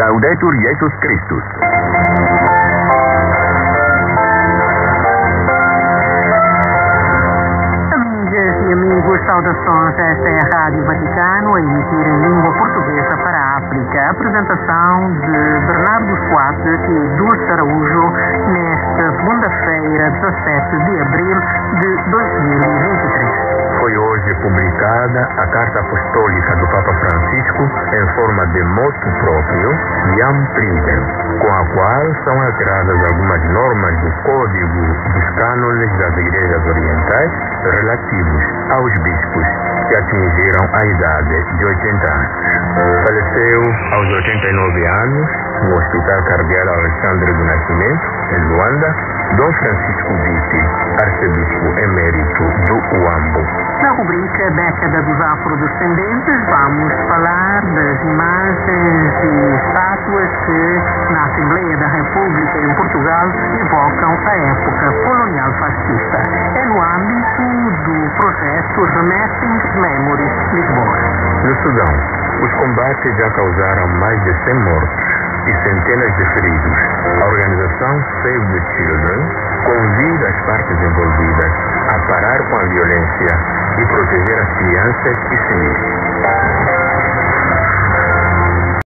Laudetur Jesus Christus. Amigas e amigos, saudações. Esta é a Rádio Vaticano a emitir em língua portuguesa para a África. Apresentação de Bernardo Suárez e Dulce Araújo nesta segunda-feira, 17 de abril de 2023 foi hoje publicada a Carta Apostólica do Papa Francisco em forma de motu próprio, Tridem, com a qual são alteradas algumas normas do Código dos Cânones das Igrejas Orientais relativos aos bispos que atingiram a idade de 80 anos. Faleceu aos 89 anos no Hospital Cardeal Alexandre do Nascimento, em Luanda, Dom Francisco Vitti, arcebispo emérito do Uambo. Na rubrica Década dos Afrodescendentes, vamos falar das imagens e que, na Assembleia da República em Portugal, evocam a época colonial fascista. É no âmbito do projeto Remapping Memories Lisboa. No Sudão, os combates já causaram mais de 100 mortos e centenas de feridos. A organização Save the Children convida as partes envolvidas a parar com a violência e proteger as crianças e civis.